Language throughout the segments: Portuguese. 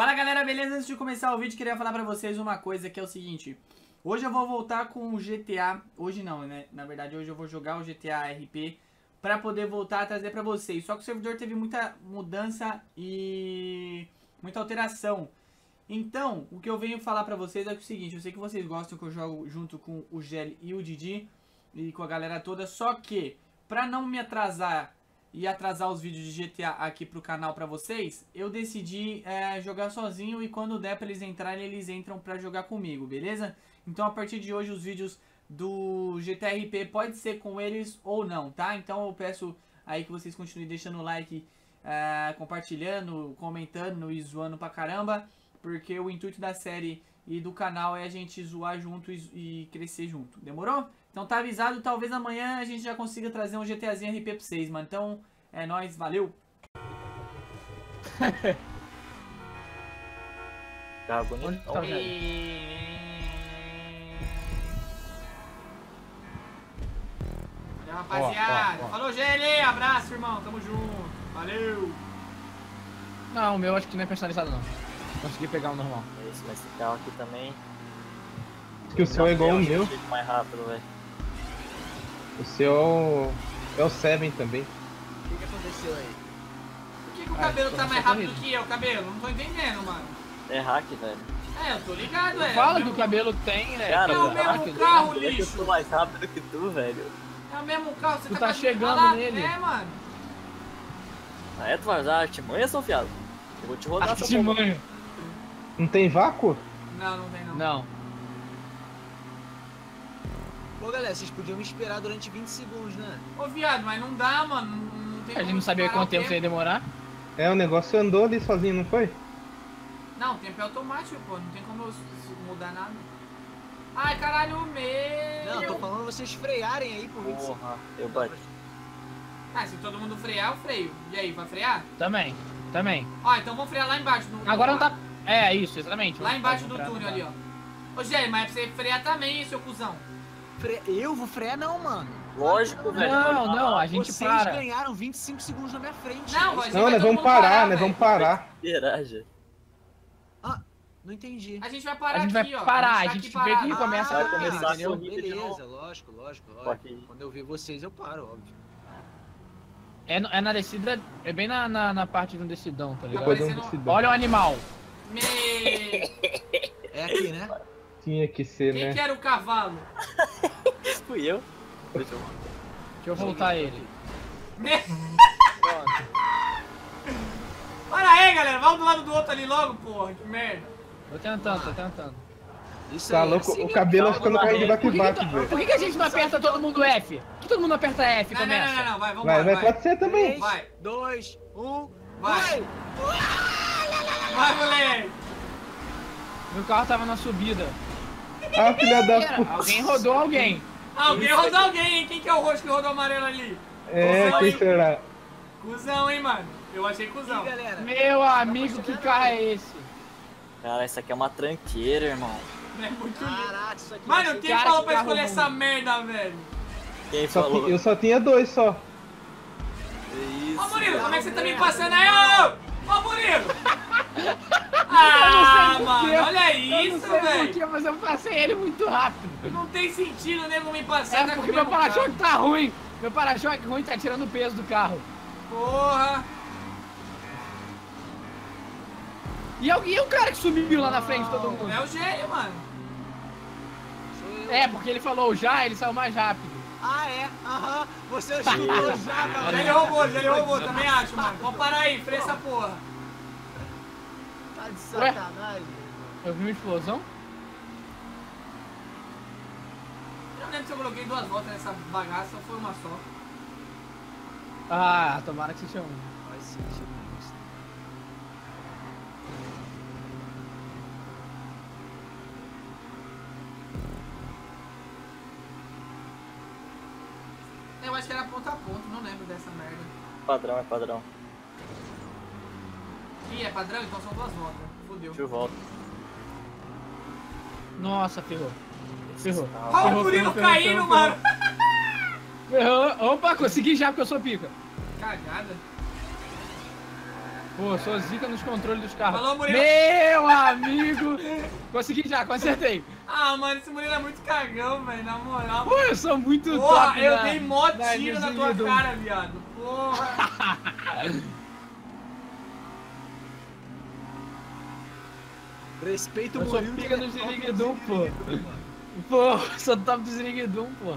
Fala galera, beleza? Antes de começar o vídeo, queria falar pra vocês uma coisa que é o seguinte Hoje eu vou voltar com o GTA, hoje não, né? Na verdade hoje eu vou jogar o GTA RP Pra poder voltar a trazer pra vocês Só que o servidor teve muita mudança e muita alteração Então, o que eu venho falar pra vocês é, o seguinte Eu sei que vocês gostam que eu jogo junto com o Gelli e o Didi E com a galera toda Só que, pra não me atrasar e atrasar os vídeos de GTA aqui pro canal pra vocês, eu decidi é, jogar sozinho e quando der pra eles entrarem, eles entram pra jogar comigo, beleza? Então a partir de hoje os vídeos do GTRP pode ser com eles ou não, tá? Então eu peço aí que vocês continuem deixando o like, é, compartilhando, comentando e zoando pra caramba, porque o intuito da série e do canal é a gente zoar junto e, e crescer junto, demorou? Então tá avisado, talvez amanhã a gente já consiga trazer um GTAzinho RP pra vocês, mano. Então é nóis, valeu! tá bonito. Tá, rapaziada. Ó, ó, ó. Falou, GL, abraço, irmão. Tamo junto. Valeu. Não, o meu acho que não é personalizado, não. Consegui pegar o normal. Esse, esse carro aqui também. Acho que o seu é igual o meu. mais rápido, velho. O seu é o Seven também. O que, que aconteceu aí? Por que, que o cabelo tá mais rápido que eu, cabelo? Não tô entendendo, mano. É hack, velho. É, eu tô ligado, é. Fala que o cabelo tem, né? Cara, é o mesmo carro, lixo. Eu tô mais rápido que tu, velho. É o mesmo carro, você tu tá, tá chegando nele. É, mano. Ah, é, tu a artimanha, São Fiado? Eu vou te rodar porra. Não tem vácuo? Não, não tem não. Não. Pô, galera, vocês podiam me esperar durante 20 segundos, né? Ô, viado, mas não dá, mano. Não, não tem a gente não sabia quanto tempo, tempo ia demorar. É, o negócio andou ali sozinho, não foi? Não, o tempo é automático, pô. Não tem como eu mudar nada. Ai, caralho, meu! Não, tô falando vocês frearem aí por 20 segundos. Porra, eu bati. Ah, se todo mundo frear, eu freio. E aí, vai frear? Também, também. Ó, então vamos frear lá embaixo. No, Agora não tá... É, isso, exatamente. Lá embaixo do túnel ali, ó. Ô, Gê, mas é pra você frear também, seu cuzão. Fre... Eu vou frear não, mano. Lógico, velho. Não, não, a gente Vocês para. Vocês ganharam 25 segundos na minha frente. Não, mas não nós vamos parar, parar nós vamos parar. Esperagem. Ah, não entendi. A gente vai parar A gente aqui, vai ó. parar, a gente, a gente vê que começa ah, a começar, entendeu? Beleza, lógico, lógico, lógico. Quando eu ver vocês, eu paro, óbvio. É, é na descida, é bem na, na, na parte do decidão, tá ligado? Depois um decidão. Olha o animal. Me... É aqui, né? Tinha que ser, Quem né? que era o cavalo? Fui eu. Deixa eu, Deixa eu voltar ele. Para aí, galera. Vamos do lado do outro ali logo, porra. Que merda. Tô tentando, tô tentando. Isso Tá aí, louco, assim, o cabelo ficando calma, caindo que, back-back, que, tu- velho. por que, que a gente não aperta todo mundo F? Por que todo mundo aperta F e Não, não, começa? não, não, não. Vai, vamos Vai, vai, vai, pode ser também. 3, Vai. 2, 1, Vai. vai! Vai, moleque. Meu carro tava na subida. Ah, filha da puta. alguém rodou alguém. Alguém rodou alguém, hein? Quem que é o roxo que rodou o amarelo ali? É, Cuzão, quem hein? será? Cusão, hein, mano? Eu achei cuzão. E? Meu amigo, que carro é esse? Cara, isso aqui é uma tranqueira, irmão. É muito lindo. Caraca, isso aqui Mano, quem Cara, falou que pra escolher ruim. essa merda, velho? Quem Só falou? eu só tinha dois só. Isso. Ô, Murilo, como é que você tá me passando aí? Ô, ô, Murilo! Ah, mano, olha Eu isso, não sei velho. porquê, mas eu passei ele muito rápido. Não tem sentido o nego me passar. É tá porque meu para-choque tá ruim. Meu para-choque ruim tá tirando o peso do carro. Porra. E, alguém- e o cara que subiu lá na frente de todo mundo? É o gênio, mano. Eu. É, porque ele falou já, ele saiu mais rápido. Ah, é? Aham. Você ajudou já, Já ele roubou, já ele roubou, também acho, mano. Vamos parar aí, freia essa porra. Tá de sacanagem. Eu vi uma explosão. Eu não lembro se eu coloquei duas voltas nessa bagaça ou foi uma só. Ah, tomara que seja um. Faz sentido isso. Eu acho que era ponto a ponto, não lembro dessa merda. Padrão, é padrão. Ih, é padrão? Então são duas voltas. Fudeu. Deixa eu volto. Nossa, ferrou. Ferrou. Olha o Murilo ferrou, caindo, ferrou, mano. Ferrou. Opa, consegui já porque eu sou pica. Cagada. Pô, sou zica nos controles dos carros. Falou, Murilo. Meu amigo! Consegui já, consertei. Ah, mano, esse Murilo é muito cagão, velho, na moral. Pô, eu sou muito Porra, top eu na- dei mó na tiro na tua cara, viado. Porra. Respeita o Murilo. pica que no é Ziriguidum, do pô. Pô, sou top do Ziriguidum, pô.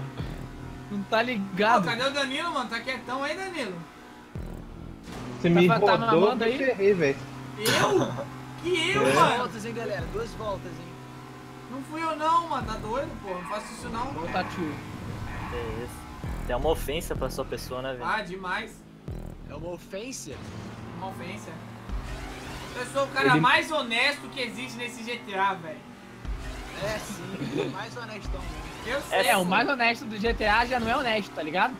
Não tá Pô, ligado? cadê o Danilo, mano? Tá quietão aí, Danilo? Você me Tá- tá rodou, mamando eu aí? ferrei, velho. Eu? Que eu, Duas mano? voltas, hein, galera? Duas voltas, hein? Não fui eu não, mano. Tá doido, pô? Não faço isso não. Ô, Tatu. Que isso. É uma ofensa pra sua pessoa, né, velho? Ah, demais. É uma ofensa. Uma ofensa. Eu sou o cara Ele- mais honesto que existe nesse GTA, velho. É, sim. Mais honestão mesmo. Eu sei. É, o mais honesto do GTA já não é honesto, tá ligado?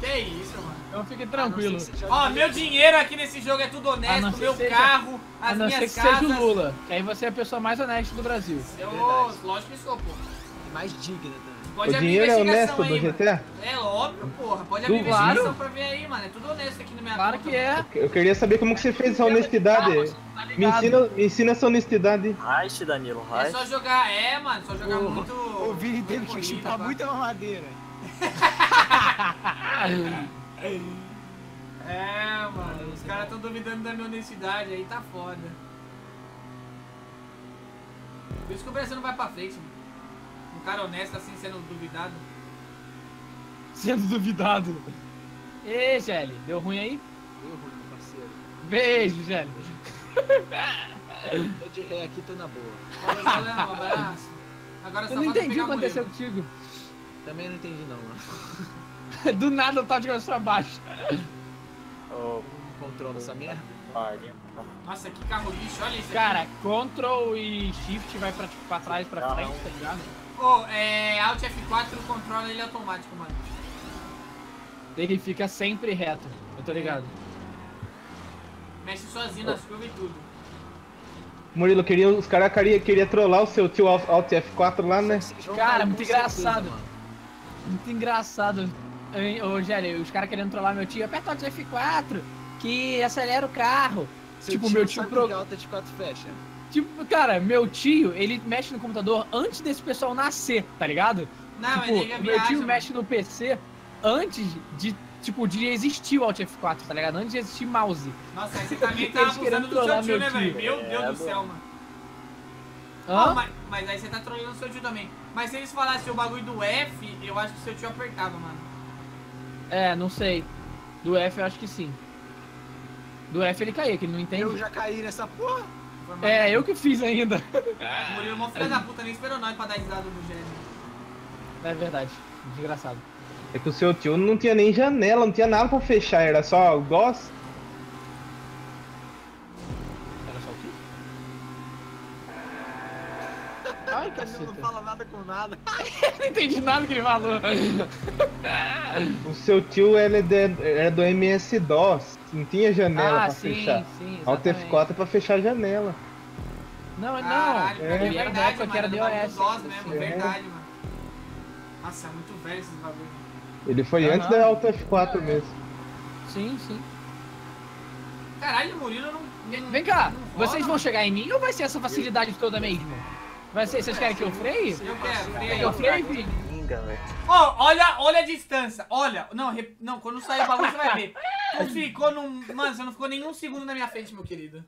Que isso, mano. Então fique A tranquilo. Ó, jogue- meu dinheiro aqui nesse jogo é tudo A honesto, meu seja- carro, A as não ser minhas que casas. seja o Lula. Que aí você é a pessoa mais honesta do Brasil. Eu, Verdade. lógico que sou, pô. E mais digna também. Pode O abrir dinheiro é investigação honesto do aí, mano. GTA? É óbvio, porra. Pode abrir Claro. investigação pra ver aí, mano. É tudo honesto aqui na minha Claro conta, que é. Eu queria saber como que você fez essa honestidade. Tá Me ensina, me ensina essa honestidade. Heist, Danilo, É heist. só jogar, é, mano, só jogar O- muito. O Vini teve que chupar pá. muita mamadeira. É, mano, os caras tão duvidando da minha honestidade aí, tá foda. Por isso que o Brasil não vai pra frente, mano. Um cara honesto assim sendo duvidado. Sendo duvidado. Ê, Gelli, deu ruim aí? Deu ruim, meu parceiro. Beijo, Gelli. Tô de ré aqui, tô na boa. Valeu, galera, um abraço. Agora só Eu não falta entendi o que aconteceu contigo. Também não entendi não, mano. Do nada eu tava de cabeça pra baixo. Ô, Controla essa merda. Nossa, que carro lixo, olha isso Cara, aqui. Ctrl e Shift vai pra, tipo, pra trás, pra Não. frente, tá ligado? Ô, é, Alt F4 controla ele automático, mano. Ele fica sempre reto, eu tô ligado. Mexe sozinho nas curvas e tudo. Murilo, queria, os caras queriam queria trollar o seu tio Alt Alt F4 lá, né? Cara, muito certeza, engraçado. Muito engraçado. Hein, Ô, Gelli, os caras querendo trollar meu tio, aperta o Alt F4, que acelera o carro. Seu tipo, tio meu tio sabe pro... que alta de 4 fecha. Tipo, cara, meu tio, ele mexe no computador antes desse pessoal nascer, tá ligado? Não, mas tipo, ele é o meu tio mano. mexe no PC antes de, tipo, de existir o Alt F4, tá ligado? Antes de existir mouse. Nossa, aí você também tá abusando querendo do seu trollar tio, meu né, velho? tio. Meu Deus É, do céu, mano. Hã? Ó, mas, mas aí você tá trolando o seu tio também. Mas se eles falassem o bagulho do F, eu acho que o seu tio apertava, mano. É, não sei. Do F eu acho que sim. Do F ele caía, que ele não entende. Eu já caí nessa porra. É, eu que fiz ainda. O Murilo, mó filha da puta, nem esperou nós pra dar risada do gênio. É verdade. Desgraçado. É que o seu tio não tinha nem janela, não tinha nada pra fechar, era só DOS. Era só o quê? Ai, Não caceta. fala nada com nada. não entendi nada que ele falou. O seu tio ele é de- era do MS-DOS, não tinha janela ah, pra sim, fechar. sim. Alt exatamente. F4 é pra fechar a janela. Não, não. Caralho, é da época que era DOS. do DOS mesmo, É. verdade, mano. Nossa, é muito velho esses bagulho. Ele foi antes da Alt F4 mesmo. Sim, sim. Caralho, o Murilo não. não Vem cá, não roda, vocês vão mano. chegar em mim ou vai ser essa facilidade toda mesmo? Vai ser, vocês querem que eu freie? Eu quero. Eu freio, Vini? Pinga, velho. Ó, olha, olha a distância. Olha, não, rep- não, quando sair o bagulho você vai ver. Ficou num. Mano, você não ficou nenhum segundo na minha frente, meu querido.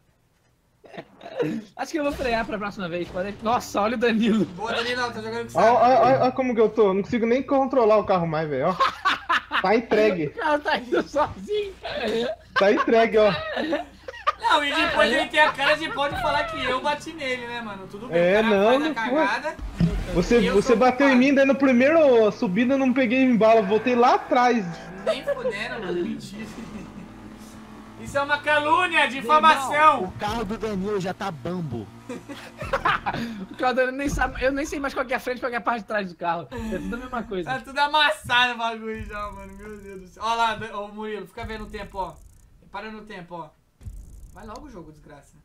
Acho que eu vou frear pra próxima vez. Pode... Nossa, olha o Danilo. Boa, Danilo, tá jogando com Olha, saco. olha, olha como que eu tô, não consigo nem controlar o carro mais, velho. Tá entregue, O cara tá indo sozinho. tá entregue, ó. Não, e depois ele tem a cara de pode falar que eu bati nele, né, mano? Tudo bem, É, o cara não, faz a não foi. Você, você bateu em mim, daí no primeiro subida eu não peguei em bala, voltei lá atrás. Nem fudendo, mano, mentira. Isso é uma calúnia, difamação. O carro do Danilo já tá bambo. O cara nem sabe, eu nem sei mais qual que é a frente e qual que é a parte de trás do carro. É tudo a mesma coisa. Tá tudo amassado o bagulho já, mano. Meu Deus do céu. Ó lá, ô Murilo, fica vendo o tempo, ó. Para no tempo, ó. Vai logo o jogo, desgraça.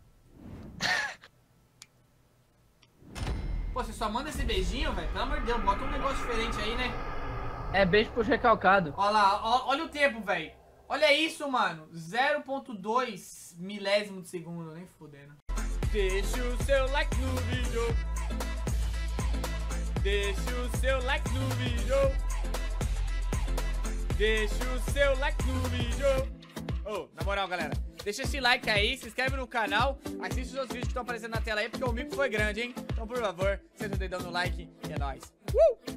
Pô, você só manda esse beijinho, velho? Pelo amor de Deus, bota um negócio diferente aí, né? É beijo pro recalcado. Ó lá, ó- olha o tempo, velho. Olha isso, mano. 0.2 milésimo de segundo, nem fudendo. Deixa o seu like no vídeo. Deixa o seu like no vídeo. Deixa o seu like no vídeo. Oh, na moral, galera, deixa esse like aí, se inscreve no canal, assiste os outros vídeos que estão aparecendo na tela aí, porque o mico foi grande, hein? Então, por favor, senta o dedão no like e é nóis. Uh!